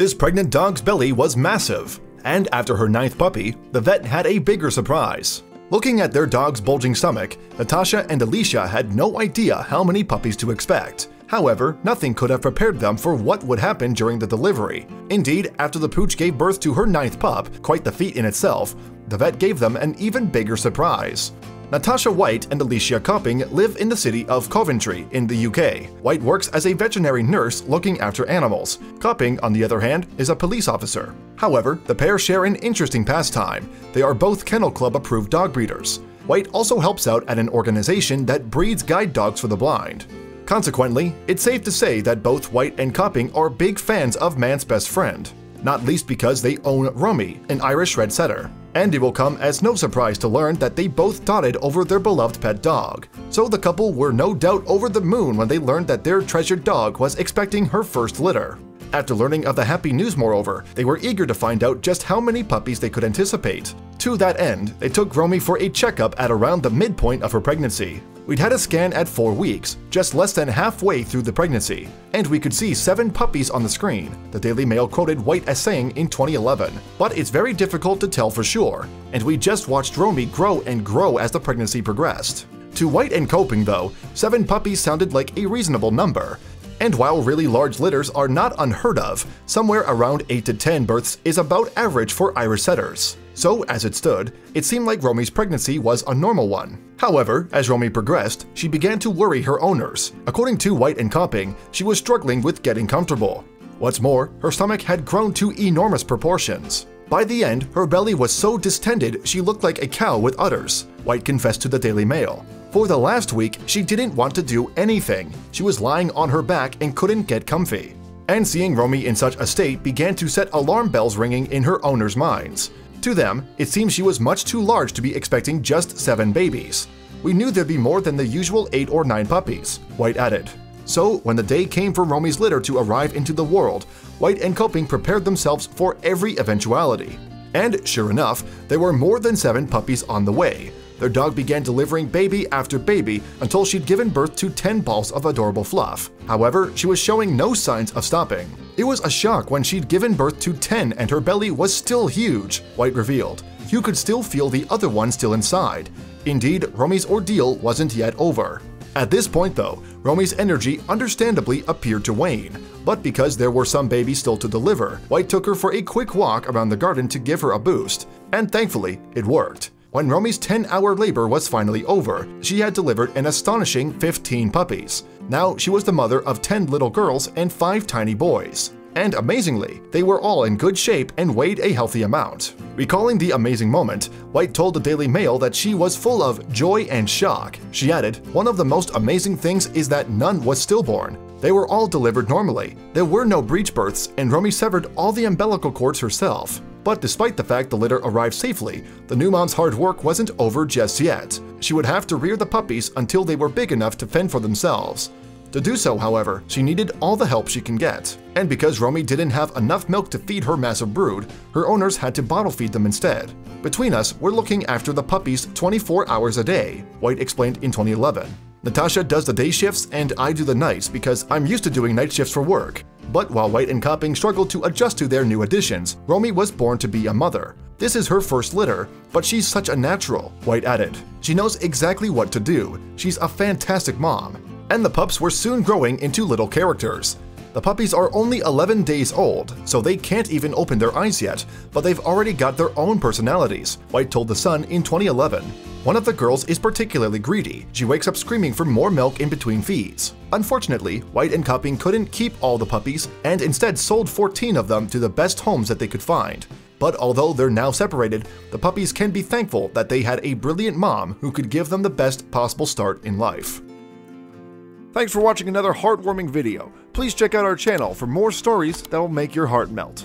This pregnant dog's belly was massive, and after her ninth puppy, the vet had a bigger surprise. Looking at their dog's bulging stomach, Natasha and Alicia had no idea how many puppies to expect. However, nothing could have prepared them for what would happen during the delivery. Indeed, after the pooch gave birth to her ninth pup, quite the feat in itself, the vet gave them an even bigger surprise. Natasha White and Alicia Copping live in the city of Coventry in the UK. White works as a veterinary nurse looking after animals. Copping, on the other hand, is a police officer. However, the pair share an interesting pastime. They are both Kennel Club approved dog breeders. White also helps out at an organization that breeds guide dogs for the blind. Consequently, it's safe to say that both White and Copping are big fans of man's best friend, not least because they own Romy, an Irish Red Setter. And it will come as no surprise to learn that they both dotted over their beloved pet dog. So the couple were no doubt over the moon when they learned that their treasured dog was expecting her first litter. After learning of the happy news, moreover, they were eager to find out just how many puppies they could anticipate. To that end, they took Romy for a checkup at around the midpoint of her pregnancy. We'd had a scan at 4 weeks, just less than halfway through the pregnancy, and we could see 7 puppies on the screen, the Daily Mail quoted White as saying in 2011. But it's very difficult to tell for sure, and we just watched Romy grow and grow as the pregnancy progressed. To White and Copping, though, 7 puppies sounded like a reasonable number, and while really large litters are not unheard of, somewhere around 8 to 10 births is about average for Irish setters. So, as it stood, it seemed like Romy's pregnancy was a normal one. However, as Romy progressed, she began to worry her owners. According to White and Copping, she was struggling with getting comfortable. What's more, her stomach had grown to enormous proportions. By the end, her belly was so distended she looked like a cow with udders, White confessed to the Daily Mail. For the last week, she didn't want to do anything. She was lying on her back and couldn't get comfy. And seeing Romy in such a state began to set alarm bells ringing in her owners' minds. To them, it seemed she was much too large to be expecting just seven babies. We knew there'd be more than the usual eight or nine puppies, White added. So, when the day came for Romy's litter to arrive into the world, White and Copping prepared themselves for every eventuality. And sure enough, there were more than seven puppies on the way. Their dog began delivering baby after baby until she'd given birth to 10 balls of adorable fluff. However, she was showing no signs of stopping. It was a shock when she'd given birth to 10 and her belly was still huge, White revealed. You could still feel the other one still inside. Indeed, Romy's ordeal wasn't yet over. At this point though, Romy's energy understandably appeared to wane, but because there were some babies still to deliver, White took her for a quick walk around the garden to give her a boost, and thankfully, it worked. When Romy's 10-hour labor was finally over, she had delivered an astonishing 15 puppies. Now she was the mother of 10 little girls and 5 tiny boys. And amazingly, they were all in good shape and weighed a healthy amount. Recalling the amazing moment, White told the Daily Mail that she was full of joy and shock. She added, One of the most amazing things is that none was stillborn. They were all delivered normally. There were no breech births, and Romy severed all the umbilical cords herself. But despite the fact the litter arrived safely, the new mom's hard work wasn't over just yet. She would have to rear the puppies until they were big enough to fend for themselves. To do so, however, she needed all the help she can get. And because Romy didn't have enough milk to feed her massive brood, her owners had to bottle feed them instead. Between us, we're looking after the puppies 24 hours a day, White explained in 2011. Natasha does the day shifts and I do the nights because I'm used to doing night shifts for work. But while White and Copping struggled to adjust to their new additions, Romy was born to be a mother. This is her first litter, but she's such a natural, White added. She knows exactly what to do. She's a fantastic mom and the pups were soon growing into little characters. The puppies are only 11 days old, so they can't even open their eyes yet, but they've already got their own personalities, White told The Sun in 2011. One of the girls is particularly greedy. She wakes up screaming for more milk in between feeds. Unfortunately, White and Copping couldn't keep all the puppies and instead sold 14 of them to the best homes that they could find. But although they're now separated, the puppies can be thankful that they had a brilliant mom who could give them the best possible start in life. Thanks for watching another heartwarming video. Please check out our channel for more stories that will make your heart melt.